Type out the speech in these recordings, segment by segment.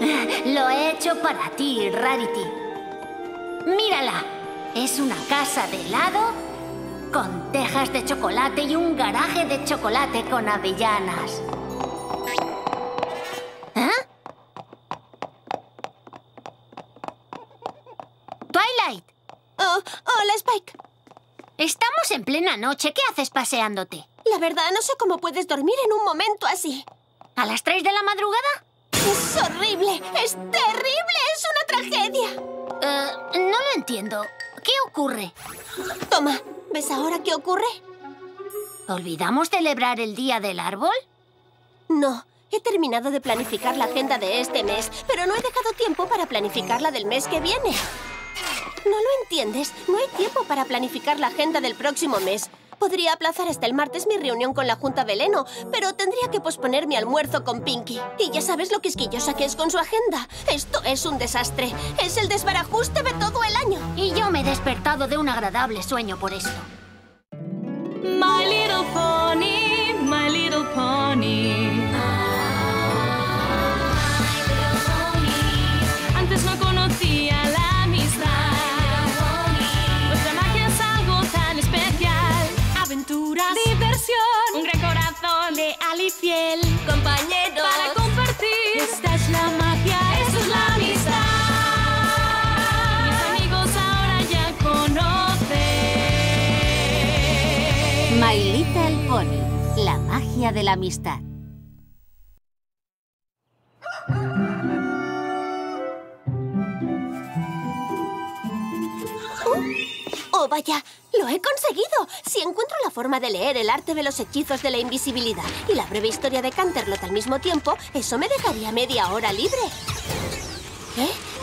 Lo he hecho para ti, Rarity. Mírala. Es una casa de helado con tejas de chocolate y un garaje de chocolate con avellanas. ¿Eh? Twilight, Oh, hola, Spike. estamos en plena noche. ¿Qué haces paseándote? La verdad, no sé cómo puedes dormir en un momento así. ¿A las 3 de la madrugada? Es horrible, es terrible, es una tragedia. Eh, no lo entiendo. ¿Qué ocurre? Toma, ¿ves ahora qué ocurre? ¿Olvidamos celebrar el Día del Árbol? No, he terminado de planificar la agenda de este mes, pero no he dejado tiempo para planificar la del mes que viene. ¿No lo entiendes? No hay tiempo para planificar la agenda del próximo mes. Podría aplazar hasta el martes mi reunión con la Junta Veleno, pero tendría que posponer mi almuerzo con Pinky. Y ya sabes lo quisquillosa que es con su agenda. Esto es un desastre. Es el desbarajuste de todo el año. Y yo me he despertado de un agradable sueño por esto. My little pony, my little pony. De la amistad. ¡Oh, vaya! ¡Lo he conseguido! Si encuentro la forma de leer el arte de los hechizos de la invisibilidad y la breve historia de Canterlot al mismo tiempo, eso me dejaría media hora libre. ¿Eh?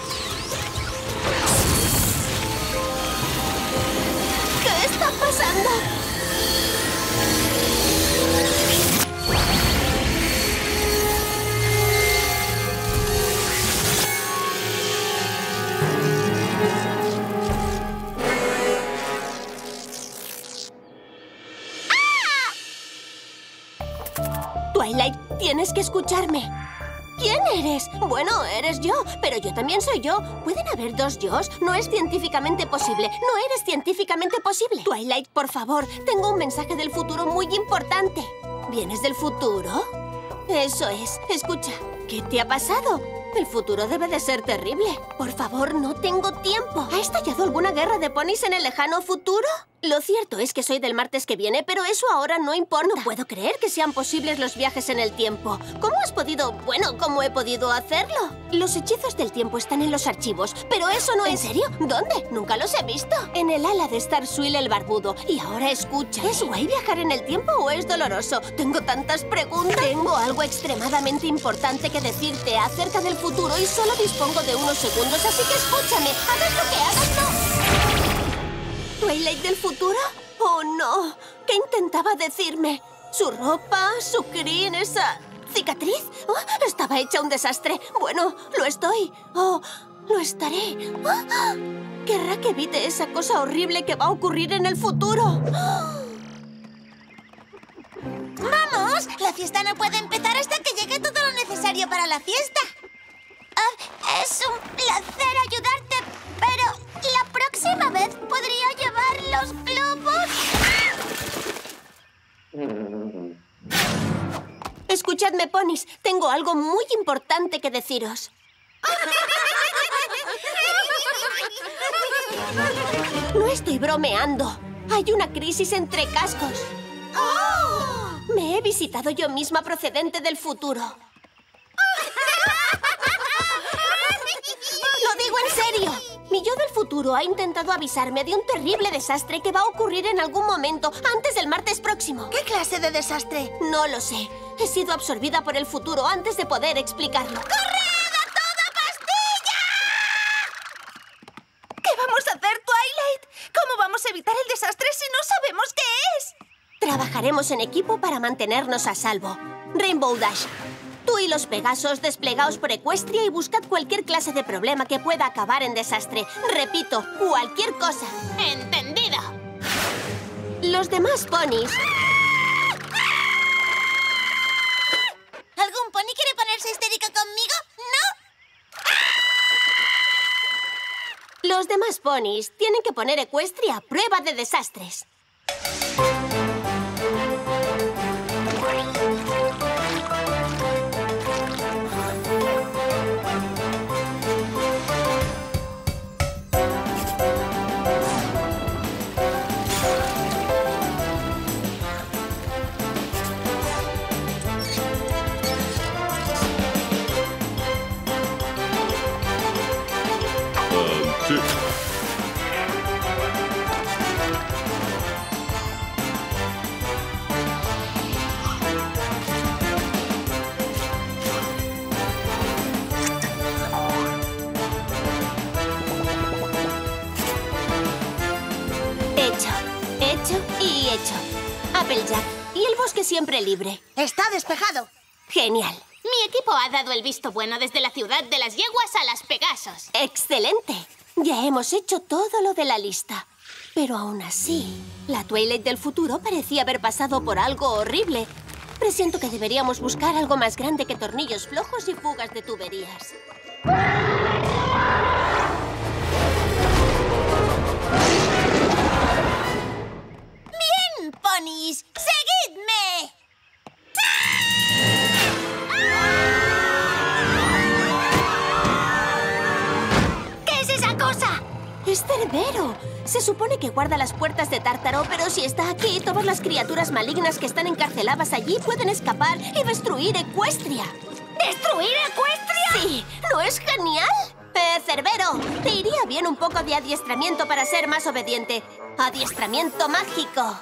Escucharme. ¿Quién eres? Bueno, eres yo, pero yo también soy yo. ¿Pueden haber dos yos? No es científicamente posible. No eres científicamente posible. Twilight, por favor, tengo un mensaje del futuro muy importante. ¿Vienes del futuro? Eso es. Escucha, ¿qué te ha pasado? El futuro debe de ser terrible. Por favor, no tengo tiempo. ¿Ha estallado alguna guerra de ponis en el lejano futuro? Lo cierto es que soy del martes que viene, pero eso ahora no importa. No puedo creer que sean posibles los viajes en el tiempo. ¿Cómo has podido...? Bueno, ¿cómo he podido hacerlo? Los hechizos del tiempo están en los archivos, pero eso no es... ¿En serio? ¿Dónde? Nunca los he visto. En el ala de Star Swill el barbudo. Y ahora escucha. ¿Es guay viajar en el tiempo o es doloroso? Tengo tantas preguntas. Tengo algo extremadamente importante que decirte acerca del futuro y solo dispongo de unos segundos, así que escúchame. Hagas lo que hagas, no. ¿Twilight del futuro? Oh, no. ¿Qué intentaba decirme? ¿Su ropa? ¿Su crin? ¿Esa cicatriz? Oh, estaba hecha un desastre. Bueno, lo estoy. Oh, lo estaré. Ah, Querrá que evite esa cosa horrible que va a ocurrir en el futuro. ¡Vamos! La fiesta no puede empezar hasta que llegue todo lo necesario para la fiesta. Ah, es un placer ayudarte, próxima vez podría llevar los globos. Escuchadme, ponis. Tengo algo muy importante que deciros. No estoy bromeando. Hay una crisis entre cascos. Me he visitado yo misma procedente del futuro. Lo digo en serio. Mi yo del futuro ha intentado avisarme de un terrible desastre que va a ocurrir en algún momento antes del martes próximo. ¿Qué clase de desastre? No lo sé. He sido absorbida por el futuro antes de poder explicarlo. ¿Qué vamos a hacer, Twilight? ¿Cómo vamos a evitar el desastre si no sabemos qué es? Trabajaremos en equipo para mantenernos a salvo. Rainbow Dash. Y los Pegasos desplegaos por Ecuestria y buscad cualquier clase de problema que pueda acabar en desastre. Repito, cualquier cosa. ¡Entendido! Los demás ponis... ¿Algún pony quiere ponerse histérico conmigo? ¡No! Los demás ponis tienen que poner Ecuestria a prueba de desastres. Bosque siempre libre. Está despejado. Genial. Mi equipo ha dado el visto bueno desde la ciudad de las yeguas a las Pegasos. Excelente. Ya hemos hecho todo lo de la lista. Pero aún así, la Twilight del futuro parecía haber pasado por algo horrible. Presiento que deberíamos buscar algo más grande que tornillos flojos y fugas de tuberías. Guarda las puertas de Tártaro, pero si está aquí, todas las criaturas malignas que están encarceladas allí pueden escapar y destruir Equestria. ¿Destruir Equestria? Sí, ¿no es genial? Eh, Cerbero, te iría bien un poco de adiestramiento para ser más obediente. Adiestramiento mágico.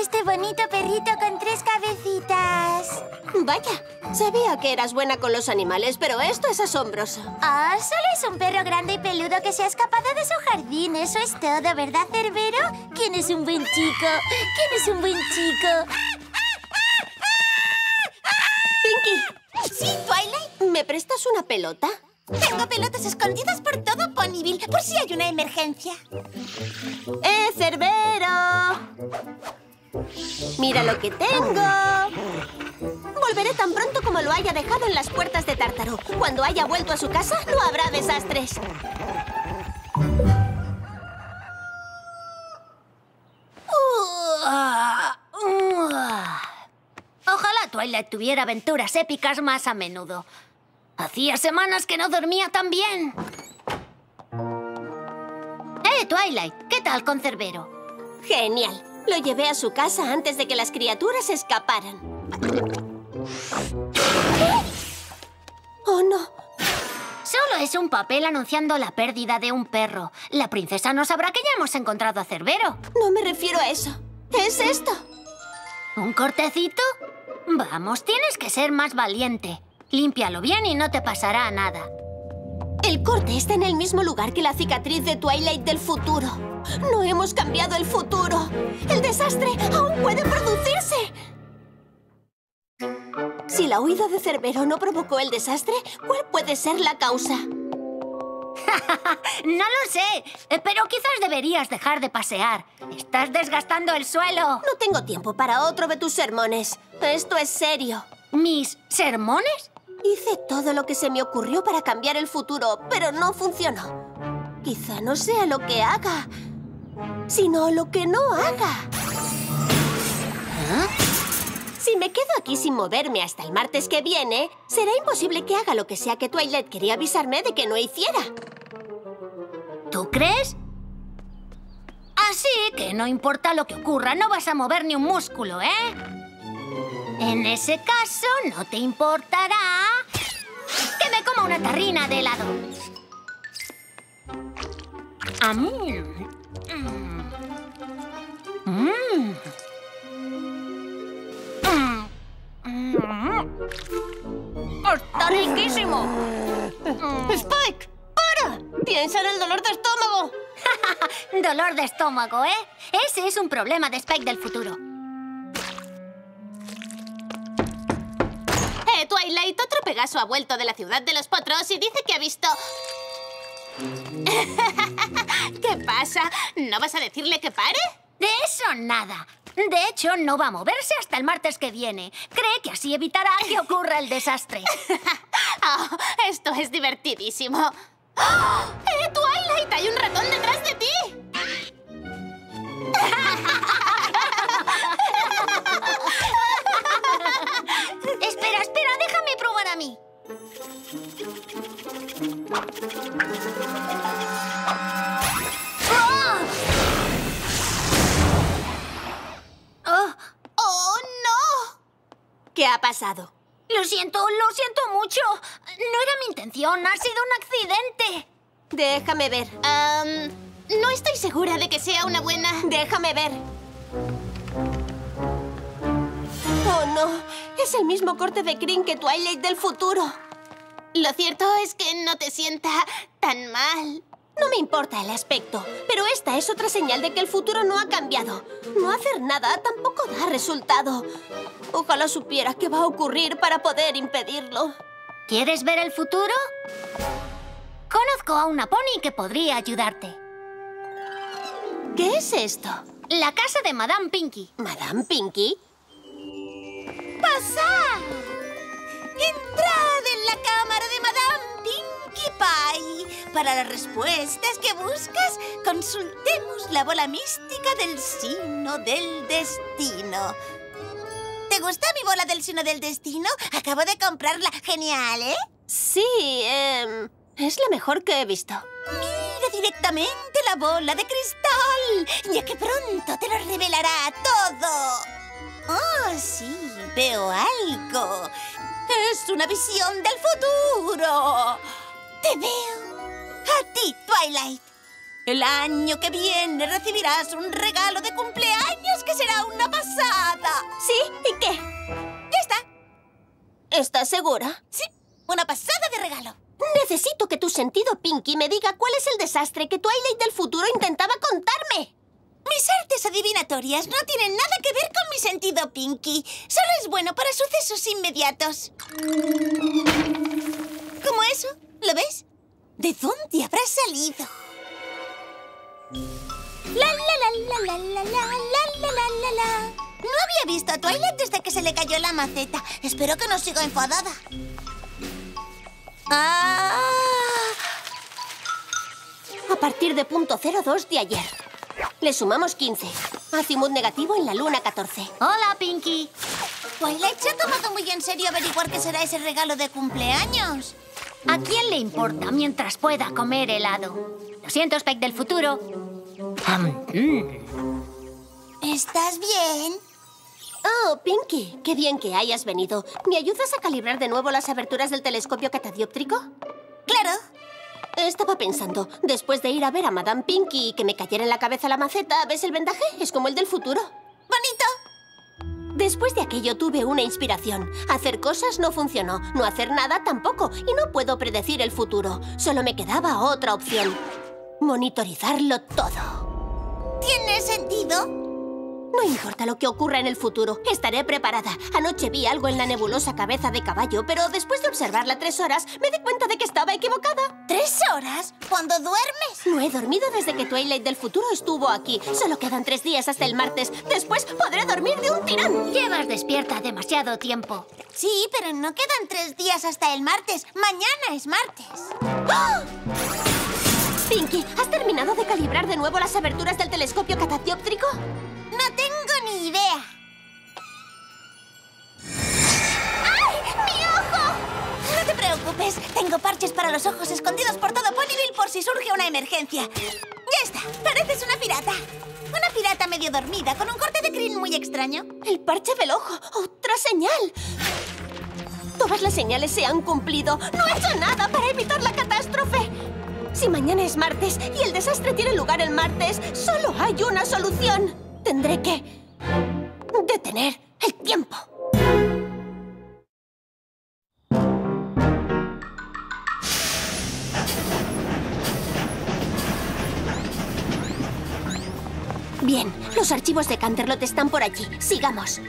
Este bonito perrito con tres cabecitas? Vaya, sabía que eras buena con los animales, pero esto es asombroso. Ah, solo es un perro grande y peludo que se ha escapado de su jardín. Eso es todo, ¿verdad, Cerbero? ¿Quién es un buen chico? ¿Quién es un buen chico? Pinky, Sí, Twilight. ¿me prestas una pelota? Tengo pelotas escondidas por todo Ponyville, por si hay una emergencia. ¡Eh, Cerbero! Mira lo que tengo. Volveré tan pronto como lo haya dejado en las puertas de Tártaro. Cuando haya vuelto a su casa, no habrá desastres. Ojalá Twilight tuviera aventuras épicas más a menudo. Hacía semanas que no dormía tan bien. ¡Eh, Twilight! ¿Qué tal con Cerbero? Genial. Lo llevé a su casa antes de que las criaturas escaparan. ¡Oh, no! Solo es un papel anunciando la pérdida de un perro. La princesa no sabrá que ya hemos encontrado a Cerbero. No me refiero a eso. ¿Es esto? ¿Un cortecito? Vamos, tienes que ser más valiente. Límpialo bien y no te pasará nada. El corte está en el mismo lugar que la cicatriz de Twilight del futuro. No hemos cambiado el futuro. El desastre aún puede producirse. Si la huida de Cerbero no provocó el desastre, ¿cuál puede ser la causa? No lo sé, pero quizás deberías dejar de pasear. Estás desgastando el suelo. No tengo tiempo para otro de tus sermones. Esto es serio. ¿Mis sermones? Hice todo lo que se me ocurrió para cambiar el futuro, pero no funcionó. Quizá no sea lo que haga, sino lo que no haga. Si me quedo aquí sin moverme hasta el martes que viene, será imposible que haga lo que sea que Twilight quería avisarme de que no hiciera. ¿Tú crees? Así que no importa lo que ocurra, no vas a mover ni un músculo, ¿eh? En ese caso, no te importará una tarrina de helado. Mm. Mm. ¡Está riquísimo! ¡Spike! ¡Para! ¡Piensa en el dolor de estómago! Dolor de estómago, ¿eh? Ese es un problema de Spike del futuro. Pegaso ha vuelto de la ciudad de los potros y dice que ha visto... ¿Qué pasa? ¿No vas a decirle que pare? De eso nada. De hecho, no va a moverse hasta el martes que viene. Cree que así evitará que ocurra el desastre. Ah, esto es divertidísimo. ¡Ah! ¡Eh, Twilight! ¡Hay un ratón detrás de ti! ¡Ah! ¡Oh! ¡Oh, no! ¿Qué ha pasado? Lo siento, lo siento mucho. No era mi intención, ha sido un accidente. Déjame ver. No estoy segura de que sea una buena... Déjame ver. Oh, no. Es el mismo corte de crin que Twilight del futuro. Lo cierto es que no te sienta tan mal. No me importa el aspecto, pero esta es otra señal de que el futuro no ha cambiado. No hacer nada tampoco da resultado. Ojalá supiera qué va a ocurrir para poder impedirlo. ¿Quieres ver el futuro? Conozco a una pony que podría ayudarte. ¿Qué es esto? La casa de Madame Pinky. ¿Madame Pinky? ¡Pasad! ¡Entrad en la cámara de Madame Pinkie Pie! Para las respuestas que buscas, consultemos la bola mística del sino del destino. ¿Te gusta mi bola del sino del destino? Acabo de comprarla. Genial, ¿eh? Sí, em, es la mejor que he visto. Mira directamente la bola de cristal, ya que pronto te lo revelará todo. Oh, sí, veo algo. Es una visión del futuro. Te veo. A ti, Twilight. El año que viene recibirás un regalo de cumpleaños que será una pasada. ¿Sí? ¿Y qué? Ya está. ¿Estás segura? Sí, una pasada de regalo. Necesito que tu sentido Pinky me diga cuál es el desastre que Twilight del futuro intentaba contarme. Mis artes adivinatorias no tienen nada que ver con mi sentido Pinky. Solo es bueno para sucesos inmediatos. ¿Como eso? ¿Lo ves? ¿De dónde habrá salido? La la la la la la la la la la la. No había visto a Twilight desde que se le cayó la maceta. Espero que no siga enfadada. Ah. A partir de punto 02 de ayer. Le sumamos 15. Azimut negativo en la luna 14. Hola, Pinky. Twilight se ha tomado muy en serio averiguar qué será ese regalo de cumpleaños. ¿A quién le importa mientras pueda comer helado? Lo siento, Speck del futuro. Mm. ¿Estás bien? Oh, Pinky, qué bien que hayas venido. ¿Me ayudas a calibrar de nuevo las aberturas del telescopio catadióptrico? Claro. Estaba pensando, después de ir a ver a Madame Pinky y que me cayera en la cabeza la maceta, ¿ves el vendaje? Es como el del futuro. Bonito. Después de aquello tuve una inspiración. Hacer cosas no funcionó, no hacer nada tampoco, y no puedo predecir el futuro. Solo me quedaba otra opción. Monitorizarlo todo. ¿Tiene sentido? No importa lo que ocurra en el futuro, estaré preparada. Anoche vi algo en la nebulosa cabeza de caballo, pero después de observarla tres horas, me di cuenta de que estaba equivocada. ¿Tres horas? ¿Cuando duermes? No he dormido desde que Twilight del futuro estuvo aquí. Solo quedan tres días hasta el martes. Después podré dormir de un tirón. Llevas despierta demasiado tiempo. Sí, pero no quedan tres días hasta el martes. Mañana es martes. ¡Ah! Pinky, ¿has terminado de calibrar de nuevo las aberturas del telescopio catadióptrico? No tengo ni idea. ¡Ay! ¡Mi ojo! No te preocupes. Tengo parches para los ojos escondidos por todo Ponyville por si surge una emergencia. Ya está. Pareces una pirata. Una pirata medio dormida con un corte de crin muy extraño. El parche del ojo. ¡Otra señal! Todas las señales se han cumplido. No he hecho nada para evitar la catástrofe. Si mañana es martes y el desastre tiene lugar el martes, solo hay una solución. Tendré que detener el tiempo. Bien, los archivos de Canterlot están por allí. Sigamos.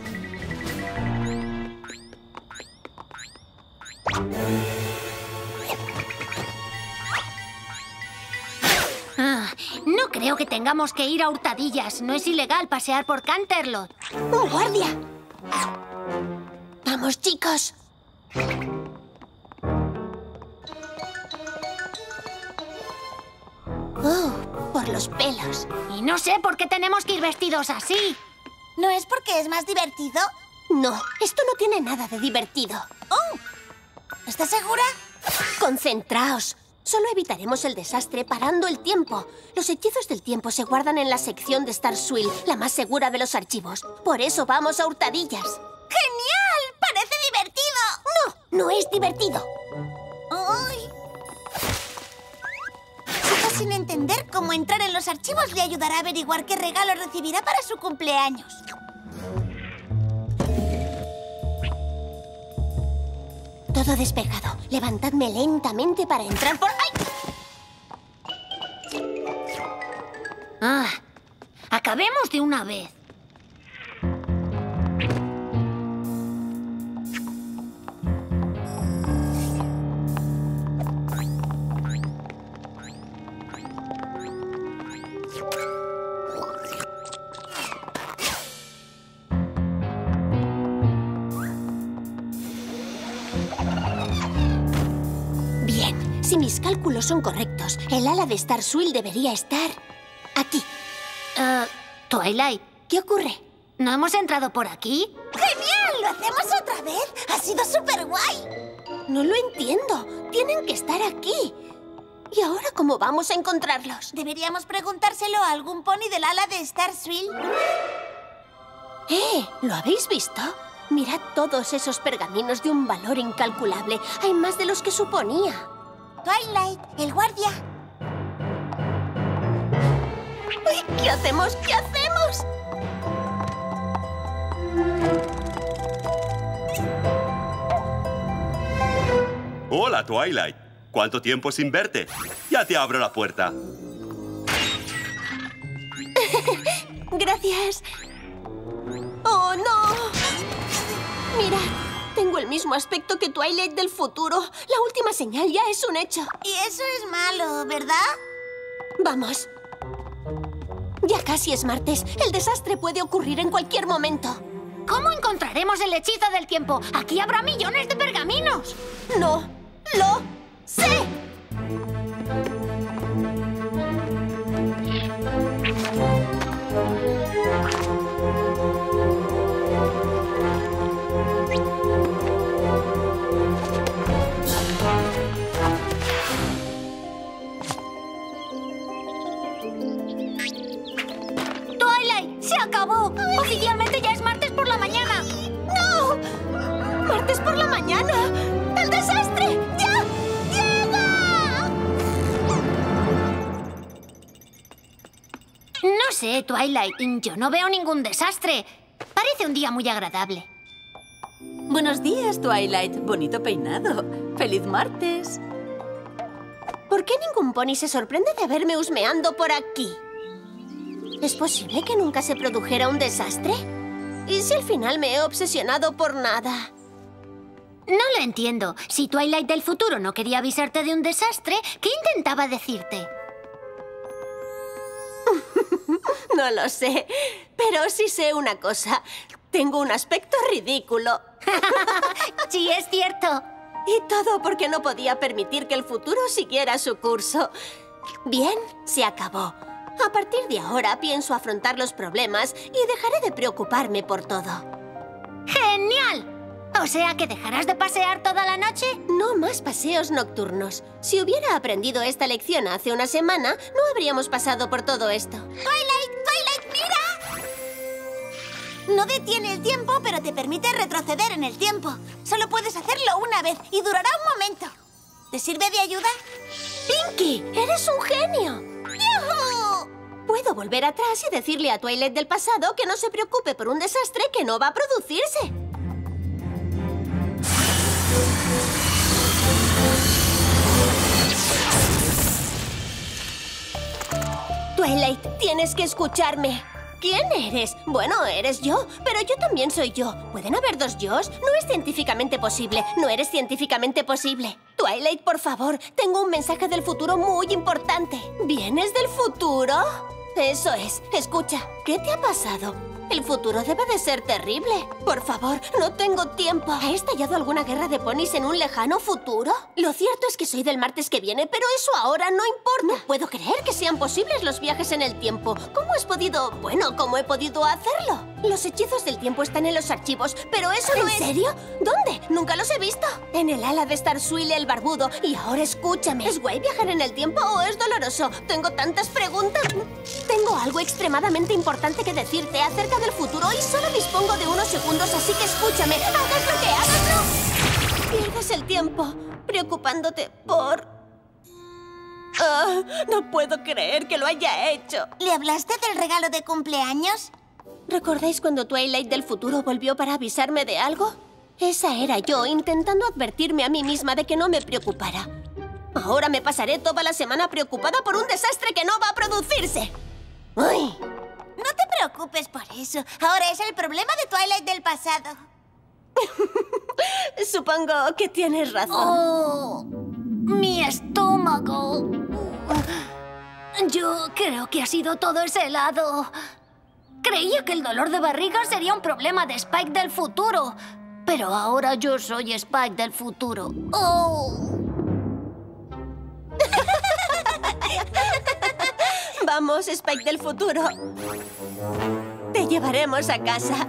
Creo que tengamos que ir a hurtadillas. No es ilegal pasear por Canterlot. ¡Un guardia! ¡Vamos, chicos! Oh, por los pelos. Y no sé por qué tenemos que ir vestidos así. ¿No es porque es más divertido? No, esto no tiene nada de divertido. Oh, ¿Estás segura? Concentraos. Solo evitaremos el desastre parando el tiempo. Los hechizos del tiempo se guardan en la sección de Star Swill, la más segura de los archivos. Por eso vamos a hurtadillas. ¡Genial! ¡Parece divertido! No, no es divertido. ¡Ay! Sigo sin entender cómo entrar en los archivos le ayudará a averiguar qué regalo recibirá para su cumpleaños. Todo despejado. Levantadme lentamente para entrar por... ¡Ay! Ah, acabemos de una vez. Si mis cálculos son correctos, el ala de Star Swill debería estar aquí. Eh, Twilight, ¿Qué ocurre? ¿no hemos entrado por aquí? ¡Genial! ¿Lo hacemos otra vez? ¡Ha sido súper guay! No lo entiendo. Tienen que estar aquí. ¿Y ahora cómo vamos a encontrarlos? Deberíamos preguntárselo a algún pony del ala de Star Swill. ¡Eh! ¿Lo habéis visto? Mirad todos esos pergaminos de un valor incalculable. Hay más de los que suponía. Twilight, el guardia. ¿Qué hacemos? ¿Qué hacemos? Hola, Twilight. ¿Cuánto tiempo sin verte? Ya te abro la puerta. Gracias. ¡Oh, no! Mirad, tengo el mismo aspecto que Twilight del futuro. La última señal ya es un hecho. Y eso es malo, ¿verdad? Vamos. Ya casi es martes. El desastre puede ocurrir en cualquier momento. ¿Cómo encontraremos el hechizo del tiempo? Aquí habrá millones de pergaminos. No, lo sé. Mañana! ¡El desastre! ¡Ya! ¡Llega! No sé, Twilight. Yo no veo ningún desastre. Parece un día muy agradable. Buenos días, Twilight. Bonito peinado. ¡Feliz martes! ¿Por qué ningún pony se sorprende de verme husmeando por aquí? ¿Es posible que nunca se produjera un desastre? ¿Y si al final me he obsesionado por nada? No lo entiendo. Si Twilight del futuro no quería avisarte de un desastre, ¿qué intentaba decirte? No lo sé, pero sí sé una cosa. Tengo un aspecto ridículo. sí, es cierto. Y todo porque no podía permitir que el futuro siguiera su curso. Bien, se acabó. A partir de ahora pienso afrontar los problemas y dejaré de preocuparme por todo. ¡Genial! O sea que dejarás de pasear toda la noche. No más paseos nocturnos. Si hubiera aprendido esta lección hace una semana, no habríamos pasado por todo esto. Twilight, Twilight, mira. No detiene el tiempo, pero te permite retroceder en el tiempo. Solo puedes hacerlo una vez y durará un momento. ¿Te sirve de ayuda? ¡Pinky! ¡Eres un genio! ¡Yujú! Puedo volver atrás y decirle a Twilight del pasado que no se preocupe por un desastre que no va a producirse. Twilight, tienes que escucharme. ¿Quién eres? Bueno, eres yo, pero yo también soy yo. ¿Pueden haber dos yos? No es científicamente posible. No eres científicamente posible. Twilight, por favor, tengo un mensaje del futuro muy importante. ¿Vienes del futuro? Eso es. Escucha, ¿qué te ha pasado? El futuro debe de ser terrible. Por favor, no tengo tiempo. ¿Ha estallado alguna guerra de ponis en un lejano futuro? Lo cierto es que soy del martes que viene, pero eso ahora no importa. No puedo creer que sean posibles los viajes en el tiempo. ¿Cómo has podido...? Bueno, ¿cómo he podido hacerlo? Los hechizos del tiempo están en los archivos, pero eso no es... ¿En serio? ¿Dónde? Nunca los he visto. En el ala de Starswile el barbudo. Y ahora escúchame. ¿Es guay viajar en el tiempo o es doloroso? Tengo tantas preguntas. Tengo algo extremadamente importante que decirte acerca del futuro y solo dispongo de unos segundos, así que escúchame. Hagas lo que hagas, no. Pierdes el tiempo preocupándote por... Ah, no puedo creer que lo haya hecho. ¿Le hablaste del regalo de cumpleaños? ¿Recordáis cuando Twilight del futuro volvió para avisarme de algo? Esa era yo intentando advertirme a mí misma de que no me preocupara. Ahora me pasaré toda la semana preocupada por un desastre que no va a producirse. ¡Ay! No te preocupes por eso. Ahora es el problema de Twilight del pasado. Supongo que tienes razón. ¡Oh! ¡Mi estómago! Yo creo que ha sido todo ese helado. Creía que el dolor de barriga sería un problema de Spike del futuro. Pero ahora yo soy Spike del futuro. ¡Oh! Vamos, Spike del futuro. Te llevaremos a casa.